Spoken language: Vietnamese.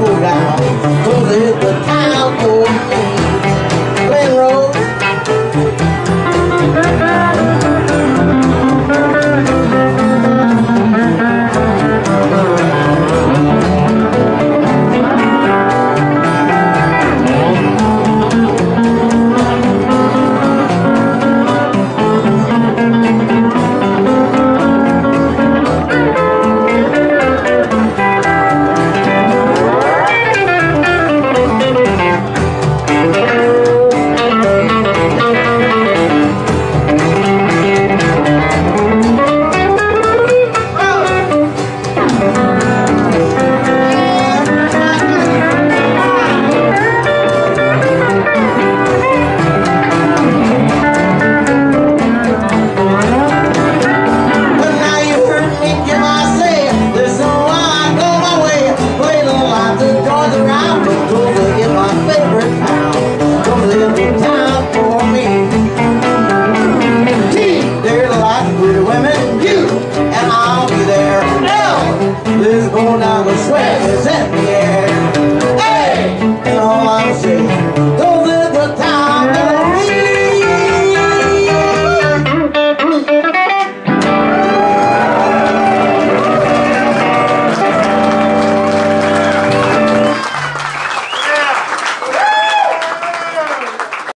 ngu rằng